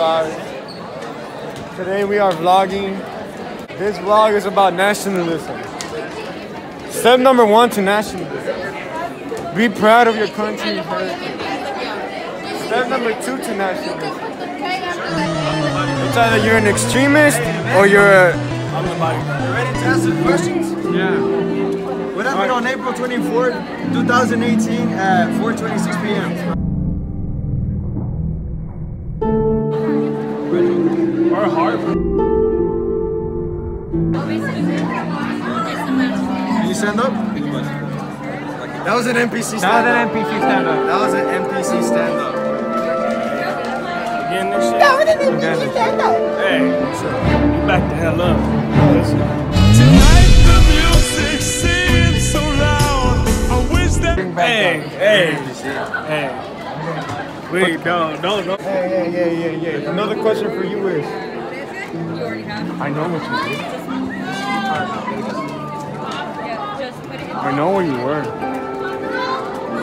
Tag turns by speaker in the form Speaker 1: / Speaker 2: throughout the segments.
Speaker 1: Guys. Today we are vlogging. This vlog is about nationalism. Step number one to nationalism. Be proud of your country. Step number two to nationalism. It's either you're an extremist or you're a
Speaker 2: Ready to answer the questions?
Speaker 1: yeah.
Speaker 2: What happened on April 24th, 2018 at 4.26 p.m.?
Speaker 1: Harvard.
Speaker 2: Can you stand up? That was an NPC stand
Speaker 1: Now
Speaker 2: up.
Speaker 1: that NPC stand up.
Speaker 2: That was an NPC stand up.
Speaker 1: Again this shit. Again this shit.
Speaker 3: Hey, you back the hell up.
Speaker 4: Tonight the music seems so loud. I wish that.
Speaker 3: Hey, hey, hey. Wait, don't, don't, don't.
Speaker 1: Hey, hey, hey, hey, hey. Another question for you is
Speaker 5: You already have.
Speaker 1: I know what you did.
Speaker 5: Yeah, just put it in.
Speaker 1: I know where you were.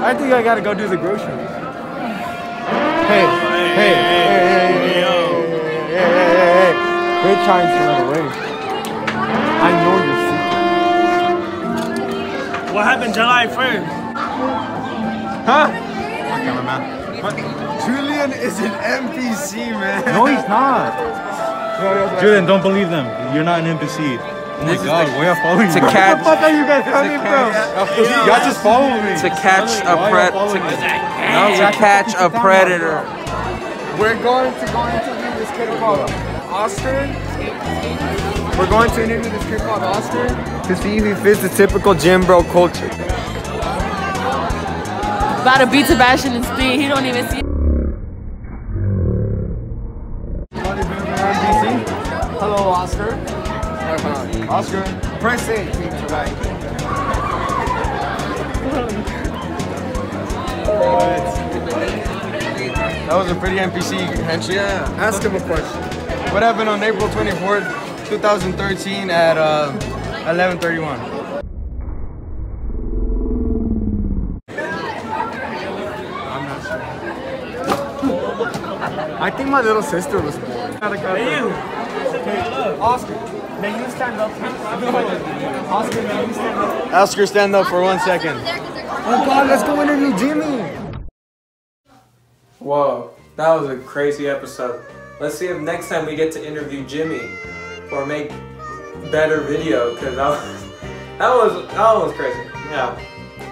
Speaker 1: I think I gotta go do the groceries. Hey, hey, hey, hey, hey, hey, hey, hey, hey, hey, hey. They're trying to run away. I know your secret.
Speaker 3: What happened July 1st?
Speaker 1: Huh?
Speaker 2: Julian is an NPC, man.
Speaker 1: No, he's not.
Speaker 6: Julian, don't believe them. You're not an NPC. Oh my god, why are you following
Speaker 7: to
Speaker 6: me?
Speaker 7: catch
Speaker 1: What are you guys coming from?
Speaker 6: Y'all just follow me.
Speaker 7: to catch a
Speaker 6: Why
Speaker 7: to, no, to catch a predator.
Speaker 1: We're going to go interview this kid called Oscar. We're going to interview this kid called Oscar to see if he fits the typical gym bro culture.
Speaker 8: About to beat Sebastian in speed. He don't even see.
Speaker 1: Oscar. Oscar, press A. Right. That was a pretty NPC handshake.
Speaker 7: Yeah.
Speaker 1: Ask him a question. What happened on April 24th, 2013 at uh, 11:31? I'm not sure. I think my little sister was born.
Speaker 3: Hey, you.
Speaker 1: Oscar, may you stand up? Oscar, may you stand up? Oscar, stand up for one second. Oh God, let's go interview Jimmy.
Speaker 7: Whoa, that was a crazy episode. Let's see if next time we get to interview Jimmy or make better video because that was that was that was crazy. Yeah.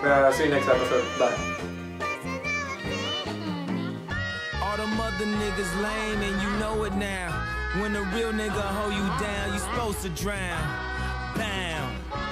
Speaker 7: Uh, see you next episode. Bye.
Speaker 4: All them other niggas lame and you know it now. When a real nigga hold you down, you supposed to drown. Bam.